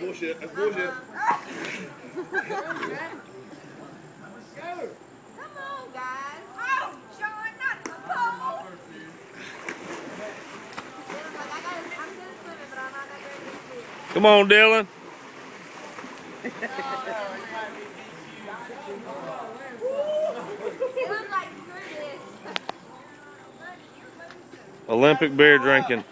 bullshit. That's bullshit. Come on, Dylan. Dylan's like, screw this. Olympic beer drinking.